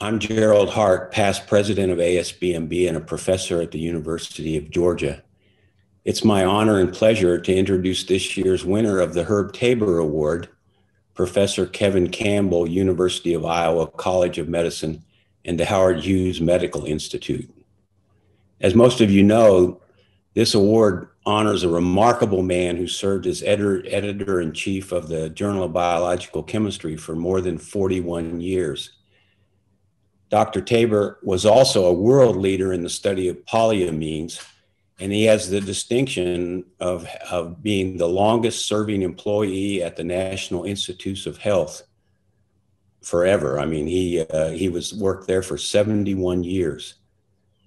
I'm Gerald Hart, past president of ASBMB and a professor at the University of Georgia. It's my honor and pleasure to introduce this year's winner of the Herb Tabor Award, Professor Kevin Campbell, University of Iowa College of Medicine and the Howard Hughes Medical Institute. As most of you know, this award honors a remarkable man who served as editor, editor in chief of the Journal of Biological Chemistry for more than 41 years. Dr. Tabor was also a world leader in the study of polyamines, and he has the distinction of, of being the longest serving employee at the National Institutes of Health forever. I mean, he, uh, he was worked there for 71 years.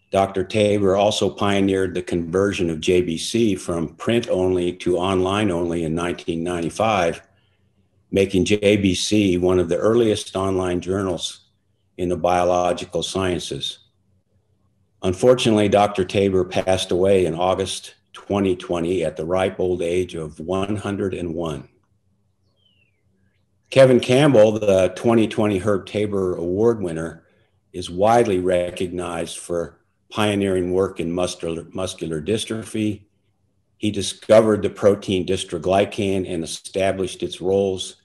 Dr. Tabor also pioneered the conversion of JBC from print only to online only in 1995, making JBC one of the earliest online journals in the biological sciences. Unfortunately, Dr. Tabor passed away in August 2020 at the ripe old age of 101. Kevin Campbell, the 2020 Herb Tabor Award winner, is widely recognized for pioneering work in muscular, muscular dystrophy. He discovered the protein dystroglycan and established its roles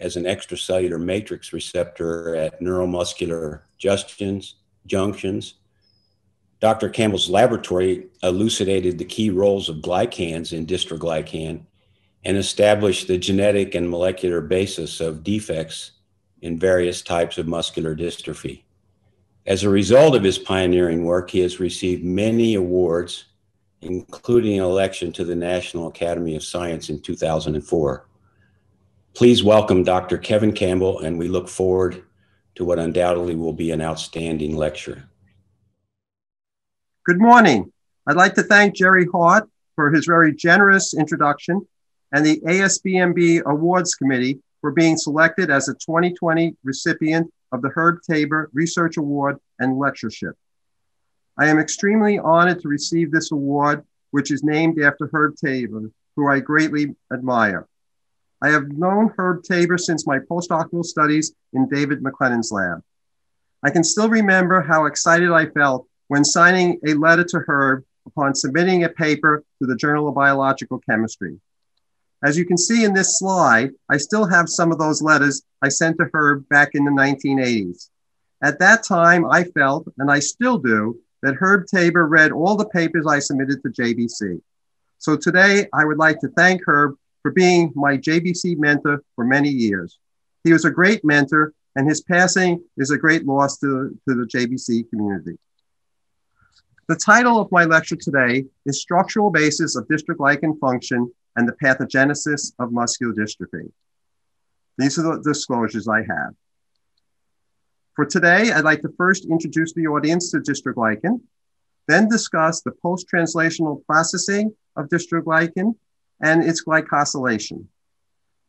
as an extracellular matrix receptor at neuromuscular junctions. junctions. Dr. Campbell's laboratory elucidated the key roles of glycans in dystroglycan and established the genetic and molecular basis of defects in various types of muscular dystrophy. As a result of his pioneering work, he has received many awards, including an election to the National Academy of Science in 2004. Please welcome Dr. Kevin Campbell, and we look forward to what undoubtedly will be an outstanding lecture. Good morning. I'd like to thank Jerry Hart for his very generous introduction and the ASBMB Awards Committee for being selected as a 2020 recipient of the Herb Tabor Research Award and Lectureship. I am extremely honored to receive this award, which is named after Herb Tabor, who I greatly admire. I have known Herb Tabor since my postdoctoral studies in David MacLennan's lab. I can still remember how excited I felt when signing a letter to Herb upon submitting a paper to the Journal of Biological Chemistry. As you can see in this slide, I still have some of those letters I sent to Herb back in the 1980s. At that time, I felt, and I still do, that Herb Tabor read all the papers I submitted to JBC. So today, I would like to thank Herb for being my JBC mentor for many years. He was a great mentor, and his passing is a great loss to, to the JBC community. The title of my lecture today is Structural Basis of Dystroglycan Function and the Pathogenesis of Muscular Dystrophy. These are the disclosures I have. For today, I'd like to first introduce the audience to dystroglycan, then discuss the post-translational processing of dystroglycan and its glycosylation,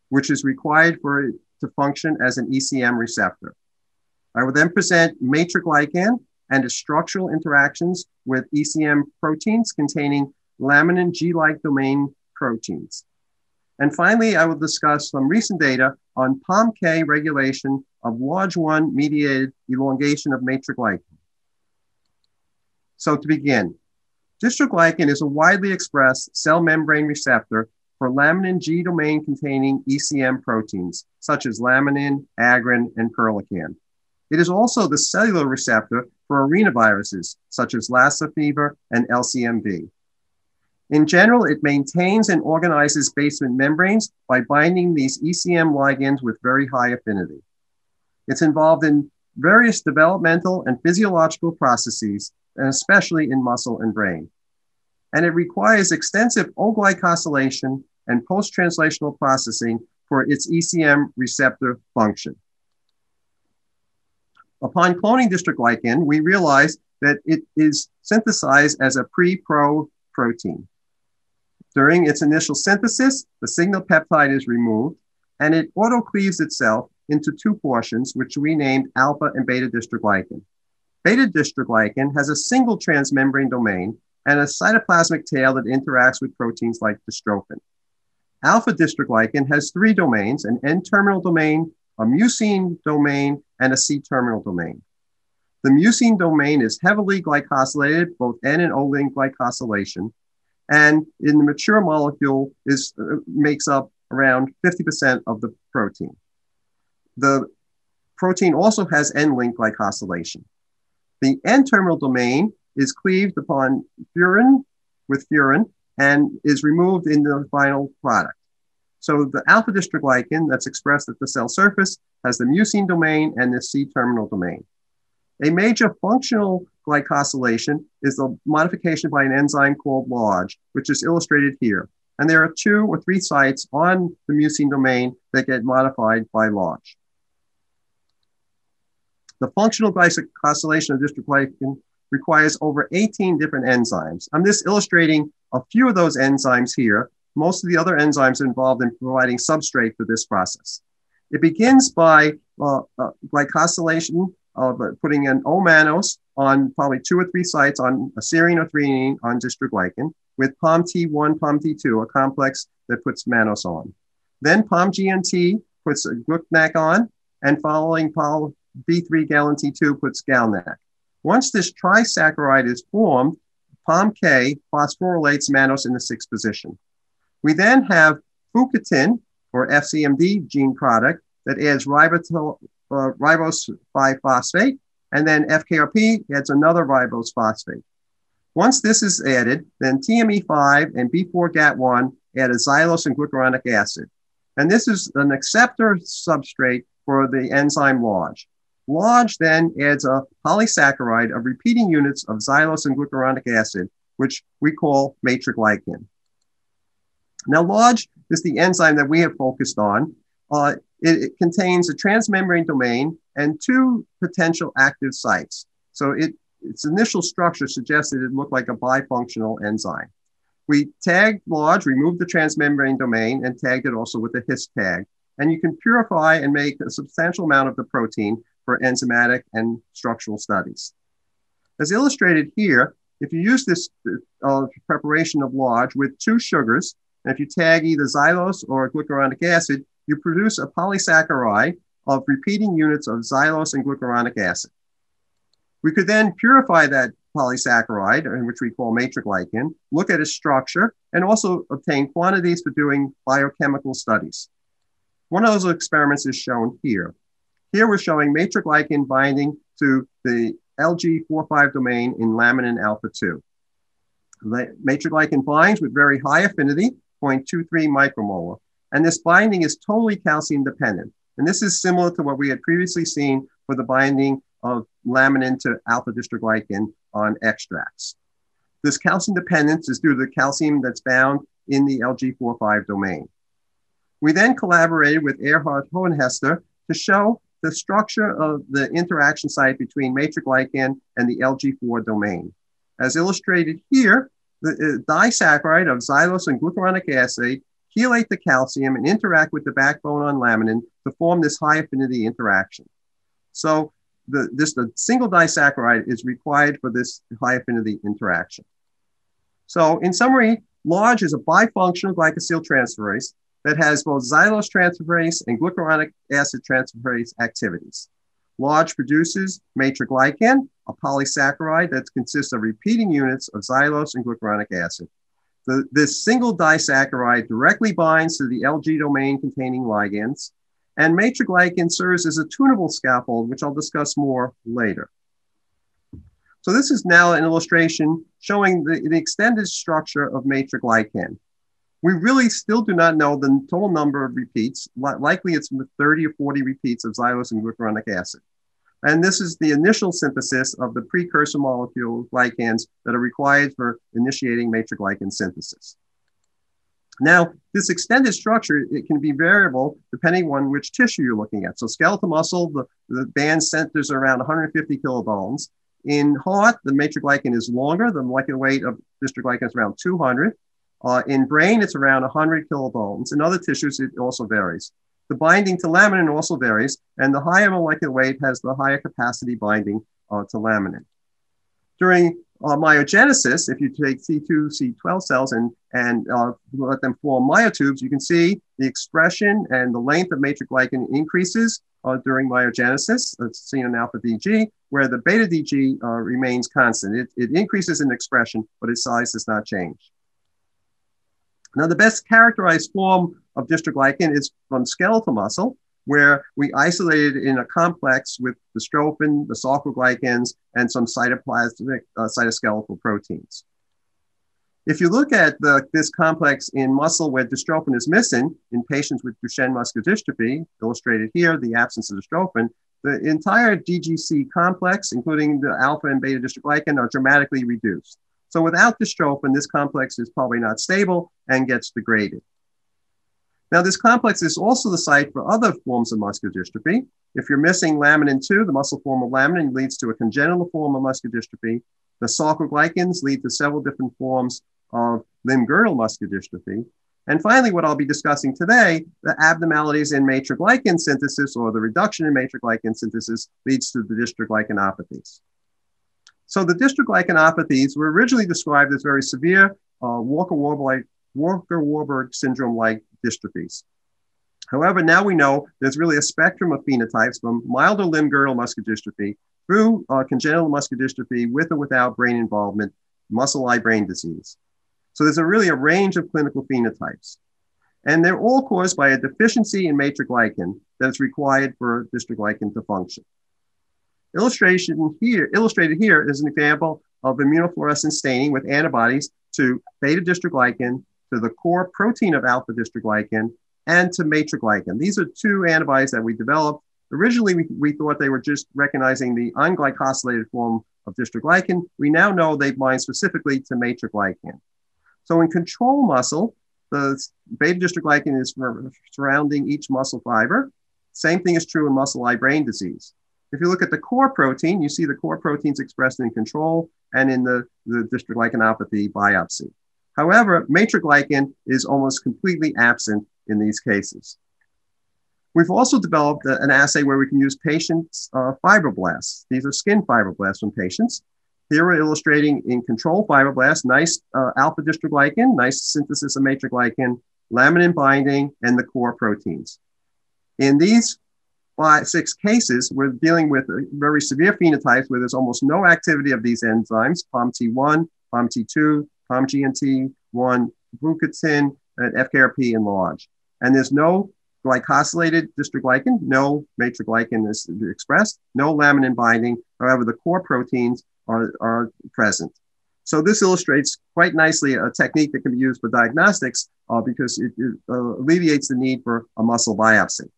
which is required for it to function as an ECM receptor. I will then present matriglycan and its structural interactions with ECM proteins containing laminin G-like domain proteins. And finally, I will discuss some recent data on POMK regulation of large one mediated elongation of matriglycan. So to begin, Dystroglycan is a widely expressed cell membrane receptor for laminin G domain containing ECM proteins, such as laminin, agrin, and perlecan. It is also the cellular receptor for arenaviruses, such as Lassa fever and LCMV. In general, it maintains and organizes basement membranes by binding these ECM ligands with very high affinity. It's involved in various developmental and physiological processes, and especially in muscle and brain. And it requires extensive O-glycosylation and post-translational processing for its ECM receptor function. Upon cloning dystroglycan, we realized that it is synthesized as a pre-pro protein. During its initial synthesis, the signal peptide is removed and it autocleaves itself into two portions, which we named alpha and beta dystroglycan. Beta dystroglycan has a single transmembrane domain and a cytoplasmic tail that interacts with proteins like dystrophin. Alpha dystroglycan has three domains, an N-terminal domain, a mucin domain, and a C-terminal domain. The mucin domain is heavily glycosylated, both N and O link glycosylation, and in the mature molecule is uh, makes up around 50% of the protein. The protein also has N-link glycosylation. The N-terminal domain is cleaved upon furin with furin and is removed in the final product. So the alpha dystroglycan that's expressed at the cell surface has the mucin domain and the C-terminal domain. A major functional glycosylation is the modification by an enzyme called LARGE, which is illustrated here. And there are two or three sites on the mucin domain that get modified by LARGE. The functional glycosylation of dystroglycan requires over 18 different enzymes. I'm just illustrating a few of those enzymes here. Most of the other enzymes involved in providing substrate for this process. It begins by uh, uh, glycosylation of uh, putting an O-mannose on probably two or three sites on a serine or threonine on dystroglycan with POMT1, POMT2, a complex that puts mannose on. Then POMGNT puts a GlcNAc on, and following Pol B3 GalNT2 puts GalNAc. Once this trisaccharide is formed, POMK phosphorylates mannose in the sixth position. We then have fukutin, or FCMD gene product, that adds ribitol, uh, ribose 5-phosphate, and then FKRP adds another ribose phosphate. Once this is added, then TMEM5 and B4GAT1 add a xylose and glucuronic acid. And this is an acceptor substrate for the enzyme LARGE. LARGE then adds a polysaccharide of repeating units of xylose and glucuronic acid, which we call matrix matriglycan. Now, LARGE is the enzyme that we have focused on. Uh, it, it, contains a transmembrane domain and two potential active sites. So it, its initial structure suggested it looked like a bifunctional enzyme. We tagged LARGE, removed the transmembrane domain, and tagged it also with a His tag. And you can purify and make a substantial amount of the protein for enzymatic and structural studies. As illustrated here, if you use this uh, preparation of LARGE with two sugars, and if you tag either xylose or glucuronic acid, you produce a polysaccharide of repeating units of xylose and glucuronic acid. We could then purify that polysaccharide, which we call matriglycan, look at its structure, and also obtain quantities for doing biochemical studies. One of those experiments is shown here. Here we're showing matriglycan binding to the LG45 domain in laminin alpha 2. Matriglycan binds with very high affinity, 0.23 micromolar, and this binding is totally calcium dependent. And this is similar to what we had previously seen for the binding of laminin to alpha dystroglycan on extracts. This calcium dependence is due to the calcium that's bound in the LG45 domain. We then collaborated with Erhard Hohenester to show the structure of the interaction site between matriglycan and the LG4 domain. As illustrated here, the uh, disaccharide of xylose and glucuronic acid chelate the calcium and interact with the backbone on laminin to form this high affinity interaction. So the, this the single disaccharide is required for this high affinity interaction. So in summary, LARGE is a bifunctional glycosyl transferase that has both xylose transferase and glucuronic acid transferase activities. LARGE produces matriglycan, a polysaccharide that consists of repeating units of xylose and glucuronic acid. The, this single disaccharide directly binds to the LG domain containing ligands, and matriglycan serves as a tunable scaffold, which I'll discuss more later. So this is now an illustration showing the, the extended structure of matriglycan. We really still do not know the total number of repeats. Likely it's 30 or 40 repeats of xylose and glucuronic acid. And this is the initial synthesis of the precursor molecule glycans that are required for initiating matriglycan synthesis. Now, this extended structure, it can be variable depending on which tissue you're looking at. So skeletal muscle, the, the band centers around 150 kilodaltons. In heart, the matriglycan is longer. The molecular weight of dystroglycan is around 200. Uh, in brain, it's around 100 kilodaltons. In other tissues, it also varies. The binding to laminin also varies, and the higher molecular weight has the higher capacity binding uh, to laminin. During uh, myogenesis, if you take C2, C12 cells and, and uh, let them form myotubes, you can see the expression and the length of matriglycan increases uh, during myogenesis, that's seen in alpha DG, where the beta DG uh, remains constant. It, it increases in expression, but its size does not change. Now, the best characterized form of dystroglycan is from skeletal muscle, where we isolated in a complex with the dystrophin, the sarcoglycans, and some cytoplasmic uh, cytoskeletal proteins. If you look at the, this complex in muscle where dystrophin is missing in patients with Duchenne muscular dystrophy, illustrated here, the absence of dystrophin, the entire DGC complex, including the alpha and beta dystroglycan, are dramatically reduced. So without dystrophin, this complex is probably not stable and gets degraded. Now, this complex is also the site for other forms of muscular dystrophy. If you're missing laminin 2, the muscle form of laminin leads to a congenital form of muscular dystrophy. The sarcoglycans lead to several different forms of limb-girdle muscular dystrophy. And finally, what I'll be discussing today, the abnormalities in matriglycan synthesis or the reduction in matriglycan synthesis leads to the dystroglycanopathies. So the dystroglycanopathies were originally described as very severe uh, Walker-Warburg Walker syndrome-like dystrophies. However, now we know there's really a spectrum of phenotypes from milder limb-girdle muscular dystrophy through uh, congenital muscular dystrophy with or without brain involvement, muscle-eye brain disease. So there's a really a range of clinical phenotypes. And they're all caused by a deficiency in matriglycan that is required for dystroglycan to function. Illustration here, illustrated here is an example of immunofluorescent staining with antibodies to beta dystroglycan, to the core protein of alpha dystroglycan, and to matriglycan. These are two antibodies that we developed. Originally, we, we thought they were just recognizing the unglycosylated form of dystroglycan. We now know they bind specifically to matriglycan. So in control muscle, the beta dystroglycan is surrounding each muscle fiber. Same thing is true in muscle eye brain disease. If you look at the core protein, you see the core proteins expressed in control and in the, the dystroglycanopathy biopsy. However, matriglycan is almost completely absent in these cases. We've also developed an assay where we can use patients' uh, fibroblasts. These are skin fibroblasts from patients. Here we're illustrating in control fibroblasts, nice uh, alpha dystroglycan, nice synthesis of matriglycan, laminin binding, and the core proteins. In these five, six cases, we're dealing with very severe phenotypes where there's almost no activity of these enzymes, POMT1, POMT2, POMGNT1, fukutin, and FKRP and large. And there's no glycosylated dystroglycan, no matriglycan is expressed, no laminin binding. However, the core proteins are, are present. So this illustrates quite nicely a technique that can be used for diagnostics uh, because it, it uh, alleviates the need for a muscle biopsy.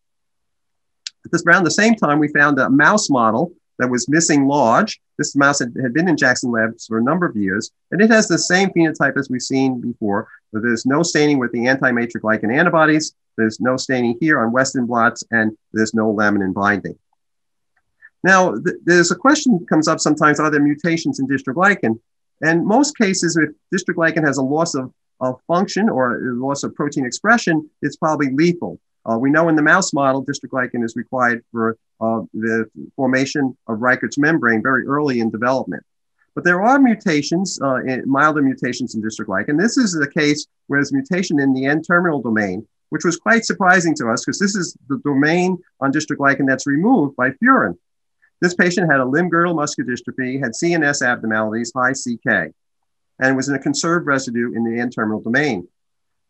At this around the same time, we found a mouse model that was missing large. This mouse had, had been in Jackson Labs for a number of years, and it has the same phenotype as we've seen before. There's no staining with the anti-matriglycan antibodies. There's no staining here on Western blots, and there's no laminin binding. Now, th- there's a question comes up sometimes, are there mutations in dystroglycan? And most cases, if dystroglycan has a loss of, of function or loss of protein expression, it's probably lethal. Uh, we know in the mouse model, dystroglycan is required for uh, the formation of Reichert's membrane very early in development. But there are mutations, uh, in, milder mutations in dystroglycan. This is the case where there's mutation in the N-terminal domain, which was quite surprising to us because this is the domain on dystroglycan that's removed by furin. This patient had a limb-girdle muscular dystrophy, had CNS abnormalities, high CK, and was in a conserved residue in the N-terminal domain.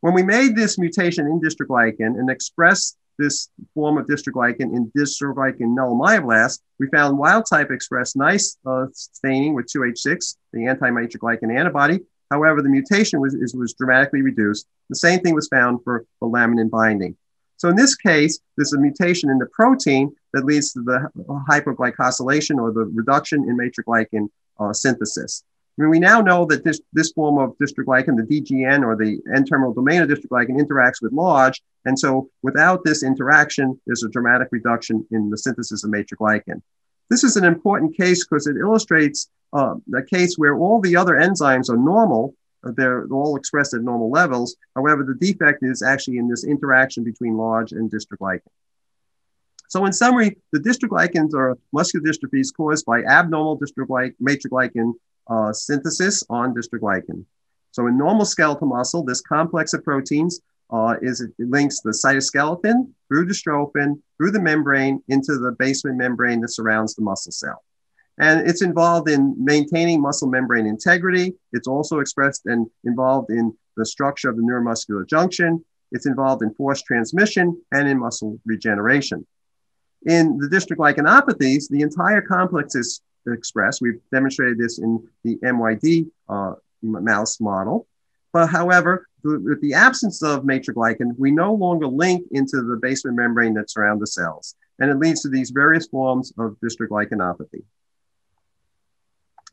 When we made this mutation in dystroglycan and expressed this form of dystroglycan in dystroglycan null myoblast, we found wild type expressed nice uh, staining with 2H6, the anti-matriglycan antibody. However, the mutation was, was dramatically reduced. The same thing was found for, for laminin binding. So in this case, there's a mutation in the protein that leads to the hypoglycosylation or the reduction in matriglycan uh, synthesis. I mean, we now know that this, this form of dystroglycan, the DGN or the N-terminal domain of dystroglycan interacts with large. And so without this interaction, there's a dramatic reduction in the synthesis of matriglycan. This is an important case because it illustrates uh, a case where all the other enzymes are normal, they're all expressed at normal levels. However, the defect is actually in this interaction between large and dystroglycan. So in summary, the dystroglycans are muscular dystrophies caused by abnormal dystroglycan matriglycan uh, synthesis on dystroglycan. So in normal skeletal muscle, this complex of proteins uh, is it links the cytoskeleton through dystrophin, through the membrane into the basement membrane that surrounds the muscle cell. And it's involved in maintaining muscle membrane integrity. It's also expressed and involved in the structure of the neuromuscular junction. It's involved in force transmission and in muscle regeneration. In the dystroglycanopathies, the entire complex is expressed. We've demonstrated this in the MYD uh, mouse model. But however, with the absence of matriglycan, we no longer link into the basement membrane that surrounds the cells. And it leads to these various forms of dystroglycanopathy.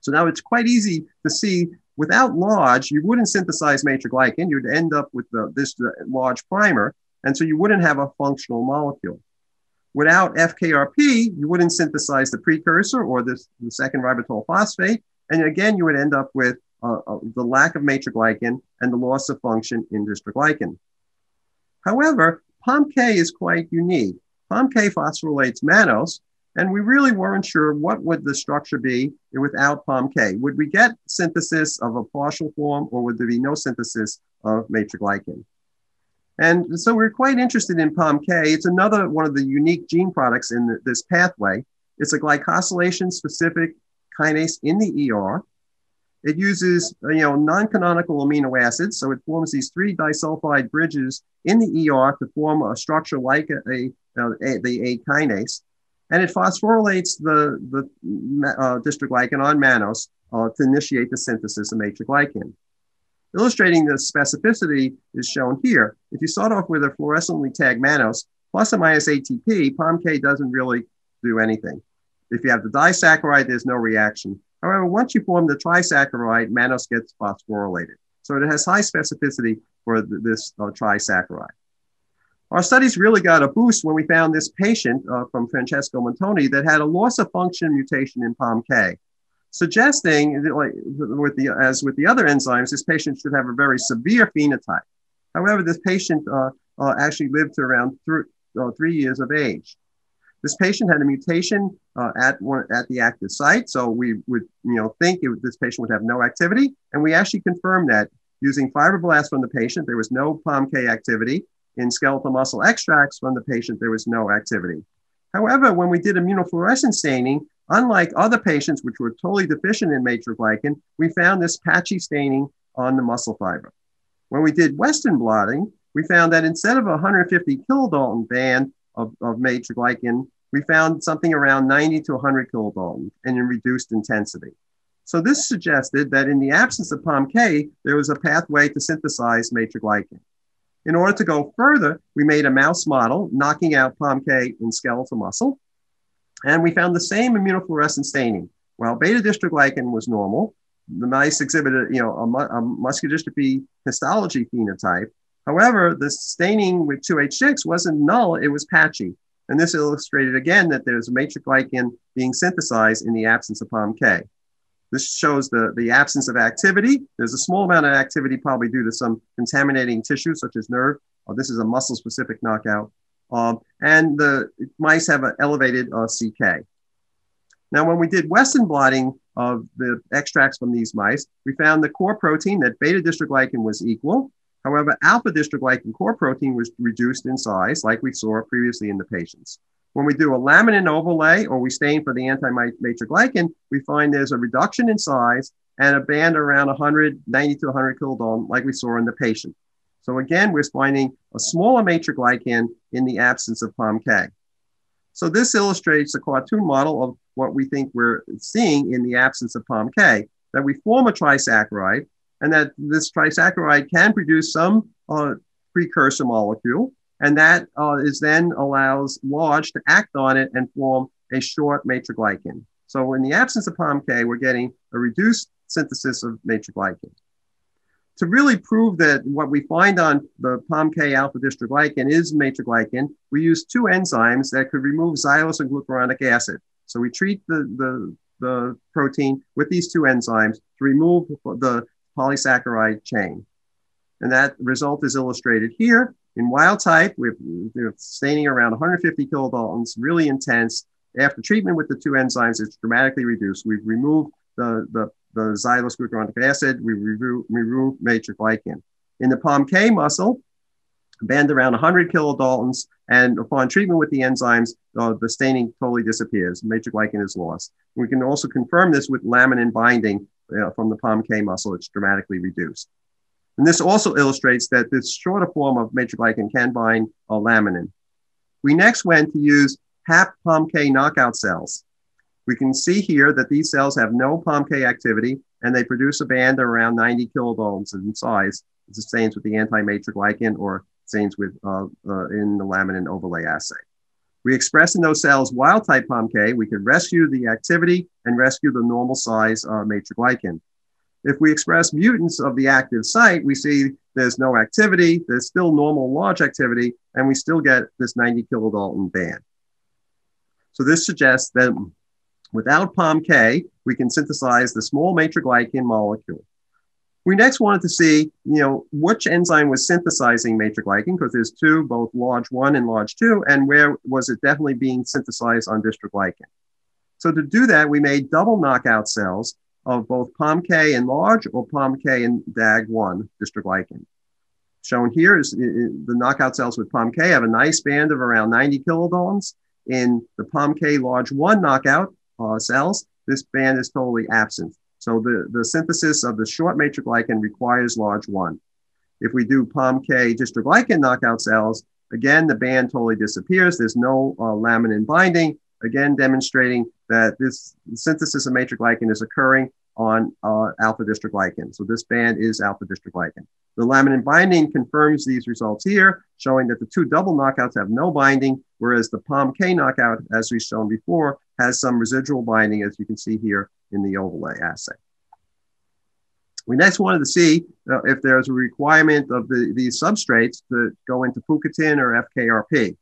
So now it's quite easy to see without LARGE, you wouldn't synthesize matriglycan. You'd end up with the, this LARGE primer. And so you wouldn't have a functional molecule. Without FKRP, you wouldn't synthesize the precursor or this, the second ribitol phosphate. And again, you would end up with uh, uh, the lack of matriglycan and the loss of function in dystroglycan. However, POMK is quite unique. POMK phosphorylates mannose, and we really weren't sure what would the structure be without POMK. Would we get synthesis of a partial form or would there be no synthesis of matriglycan? And so we're quite interested in POMK. It's another one of the unique gene products in the, this pathway. It's a glycosylation specific kinase in the ER. It uses you know non-canonical amino acids, so it forms these three disulfide bridges in the ER to form a structure like a, a, a the A kinase and it phosphorylates the, the uh, dystroglycan on mannose uh, to initiate the synthesis of matriglycan. Illustrating the specificity is shown here. If you start off with a fluorescently tagged mannose plus or minus ATP, POMK doesn't really do anything. If you have the disaccharide, there's no reaction. However, once you form the trisaccharide, mannose gets phosphorylated. So it has high specificity for this uh, trisaccharide. Our studies really got a boost when we found this patient uh, from Francesco Muntoni that had a loss of function mutation in POMK, suggesting, like, with the, as with the other enzymes, this patient should have a very severe phenotype. However, this patient uh, uh, actually lived to around uh, three years of age. This patient had a mutation uh, at one, at the active site, so we would you know think it, this patient would have no activity, and we actually confirmed that using fibroblasts from the patient. There was no POMK activity, in skeletal muscle extracts from the patient, there was no activity. However, when we did immunofluorescence staining, unlike other patients which were totally deficient in matriglycan, we found this patchy staining on the muscle fiber. When we did Western blotting, we found that instead of a 150 kilodalton band of, of matriglycan, we found something around 90 to 100 kilodalton and in reduced intensity. So this suggested that in the absence of POMK, there was a pathway to synthesize matriglycan. In order to go further, we made a mouse model knocking out POMK in skeletal muscle. And we found the same immunofluorescent staining. While beta dystroglycan was normal, the mice exhibited you know, a, a muscular dystrophy histology phenotype. However, the staining with 2H6 wasn't null, it was patchy. And this illustrated again that there's a matrix matriglycan being synthesized in the absence of POMK. This shows the, the absence of activity. There's a small amount of activity probably due to some contaminating tissue such as nerve. Oh, this is a muscle specific knockout. Um, and the mice have an elevated uh, CK. Now, when we did Western blotting of the extracts from these mice, we found the core protein that beta dystroglycan was equal. However, alpha dystroglycan core protein was reduced in size, like we saw previously in the patients. When we do a laminin overlay or we stain for the anti-matriglycan, we find there's a reduction in size and a band around 190 to 100 kilodalton, like we saw in the patient. So again, we're finding a smaller matriglycan in the absence of POMK. So this illustrates a cartoon model of what we think we're seeing in the absence of POMK, that we form a trisaccharide and that this trisaccharide can produce some uh, precursor molecule and that uh, is then allows LARGE to act on it and form a short matriglycan. So in the absence of POMK, we're getting a reduced synthesis of matriglycan. To really prove that what we find on the POMK alpha dystroglycan is matriglycan, we use two enzymes that could remove xylose and glucuronic acid. So we treat the, the, the protein with these two enzymes to remove the polysaccharide chain. And that result is illustrated here. In wild type, we're, we're staining around 150 kilodaltons, really intense. After treatment with the two enzymes, it's dramatically reduced. We've removed the, the, the xylose acid, we remove, remove matriglycan. In the POMK muscle, band around 100 kilodaltons, and upon treatment with the enzymes, uh, the staining totally disappears. Matriglycan is lost. We can also confirm this with laminin binding uh, from the POMK muscle. It's dramatically reduced. And this also illustrates that this shorter form of matriglycan can bind uh, laminin. We next went to use HAP POMK knockout cells. We can see here that these cells have no POMK activity and they produce a band around 90 kilodaltons in size. It's the same with the anti-matriglycan or same with uh, uh, in the laminin overlay assay. We express in those cells wild type POMK, we can rescue the activity and rescue the normal size uh, matriglycan. If we express mutants of the active site, we see there's no activity, there's still normal large activity, and we still get this 90 kilodalton band. So this suggests that without POMK, we can synthesize the small matriglycan molecule. We next wanted to see, you know, which enzyme was synthesizing matriglycan, because there's two, both large one and large two, and where was it definitely being synthesized on dystroglycan. So to do that, we made double knockout cells of both POMK and large or POMK and DAG1 dystroglycan. Shown here is, the knockout cells with POMK have a nice band of around 90 kilodaltons. In the POMK large 1 knockout uh, cells, this band is totally absent. So the, the synthesis of the short matriglycan requires large 1. If we do POMK dystroglycan knockout cells, again, the band totally disappears. There's no uh, laminin binding, again demonstrating that this synthesis of matriglycan is occurring on uh, alpha dystroglycan. So this band is alpha dystroglycan. The laminin binding confirms these results here, showing that the two double knockouts have no binding, whereas the POMK knockout, as we've shown before, has some residual binding, as you can see here in the overlay assay. We next wanted to see uh, if there's a requirement of the, these substrates to go into fukutin or FKRP.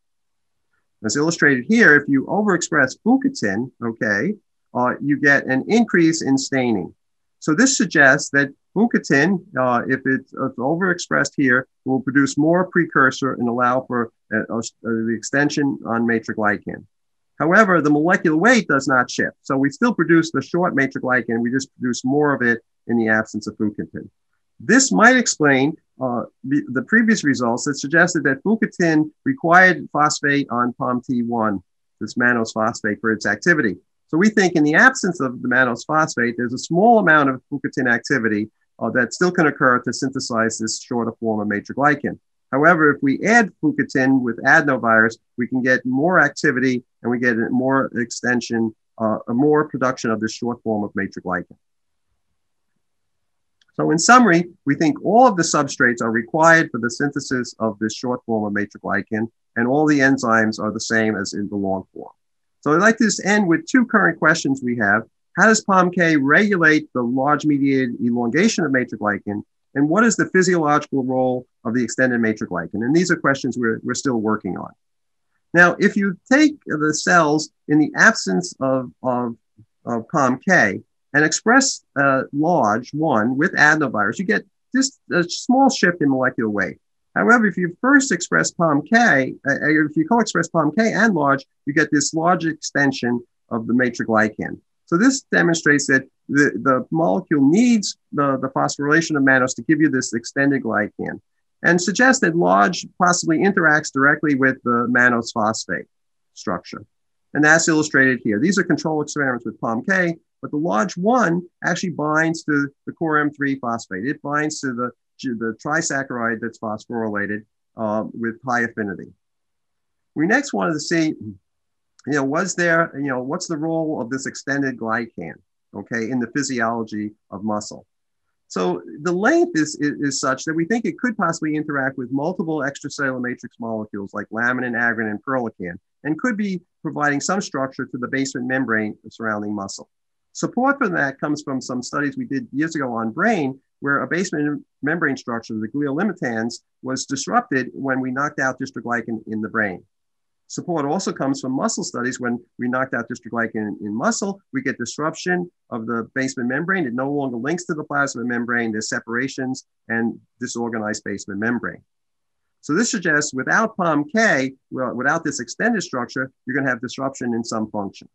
As illustrated here, if you overexpress fukutin, okay, uh, you get an increase in staining. So this suggests that fukutin, uh, if it's, overexpressed here, will produce more precursor and allow for the extension on matriglycan. However, the molecular weight does not shift. So we still produce the short matriglycan, we just produce more of it in the absence of fukutin. This might explain uh, the, previous results that suggested that fukutin required phosphate on POMT1, this mannose phosphate, for its activity. So we think in the absence of the mannose phosphate, there's a small amount of fukutin activity uh, that still can occur to synthesize this shorter form of matriglycan. However, if we add fukutin with adenovirus, we can get more activity and we get more extension, uh, more production of this short form of matriglycan. So in summary, we think all of the substrates are required for the synthesis of this short form of matriglycan, and all the enzymes are the same as in the long form. So I'd like to just end with two current questions we have. How does POMK regulate the large mediated elongation of matriglycan? And what is the physiological role of the extended matriglycan? And these are questions we're, we're still working on. Now, if you take the cells in the absence of, of, of POMK and express uh, large one with adenovirus, you get just a small shift in molecular weight. However, if you first express POMK, uh, uh, if you co-express POMK and large, you get this large extension of the matriglycan. So this demonstrates that the, the molecule needs the, the phosphorylation of mannose to give you this extended glycan and suggests that LARGE possibly interacts directly with the mannose phosphate structure. And that's illustrated here. These are control experiments with POMK, but the LARGE one actually binds to the core M3 phosphate. It binds to the, the trisaccharide that's phosphorylated uh, with high affinity. We next wanted to see, you know, was there, you know, what's the role of this extended glycan, okay, in the physiology of muscle? So the length is, is, is, such that we think it could possibly interact with multiple extracellular matrix molecules like laminin, agrin, and perlecan, and could be providing some structure to the basement membrane of surrounding muscle. Support for that comes from some studies we did years ago on brain, where a basement membrane structure, the glial limitans, was disrupted when we knocked out dystroglycan in the brain. Support also comes from muscle studies. When we knocked out dystroglycan in, in, muscle, we get disruption of the basement membrane. It no longer links to the plasma membrane. There's separations and disorganized basement membrane. So this suggests without POMK, well, without this extended structure, you're going to have disruption in some function.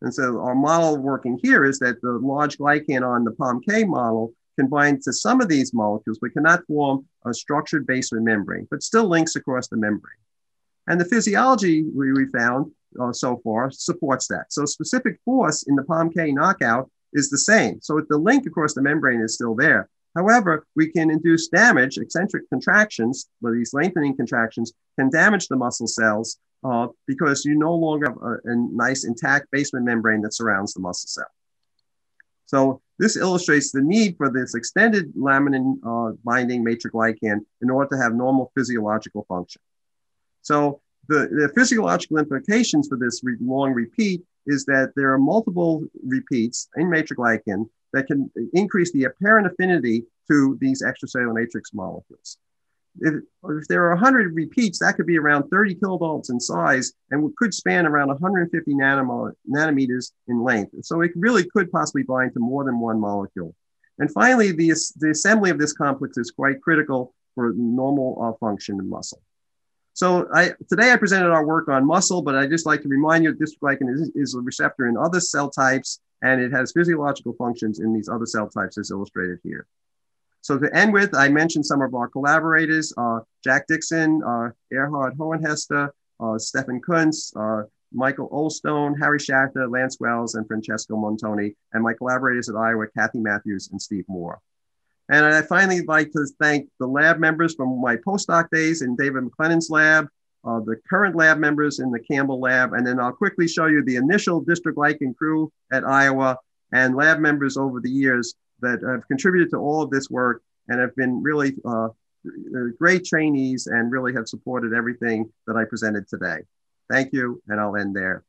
And so our model working here is that the large glycan on the POMK model can bind to some of these molecules, but cannot form a structured basement membrane, but still links across the membrane. And the physiology we, we found uh, so far supports that. So specific force in the POMK knockout is the same. So the link across the membrane is still there. However, we can induce damage, eccentric contractions, where these lengthening contractions can damage the muscle cells uh, because you no longer have a, a, nice intact basement membrane that surrounds the muscle cell. So this illustrates the need for this extended laminin uh, binding matriglycan in order to have normal physiological function. So the, the physiological implications for this re long repeat is that there are multiple repeats in matriglycan that can increase the apparent affinity to these extracellular matrix molecules. If, if there are 100 repeats, that could be around 30 kilodaltons in size and could span around 150 nanometers in length. So it really could possibly bind to more than one molecule. And finally, the, the assembly of this complex is quite critical for normal uh, function in muscle. So I, today I presented our work on muscle, but I just like to remind you that dystrophin is, is a receptor in other cell types, and it has physiological functions in these other cell types as illustrated here. So to end with, I mentioned some of our collaborators, uh, Jack Dixon, uh, Erhard Hohenester, uh, Stefan Kunz, uh, Michael Oldstone, Harry Schachter, Lance Wells, and Francesco Muntoni, and my collaborators at Iowa, Kathy Mathews and Steve Moore. And I finally like to thank the lab members from my postdoc days in David MacLennan's lab, uh, the current lab members in the Campbell lab, and then I'll quickly show you the initial Dystro-Glycan crew at Iowa and lab members over the years that have contributed to all of this work and have been really uh, great trainees and really have supported everything that I presented today. Thank you, and I'll end there.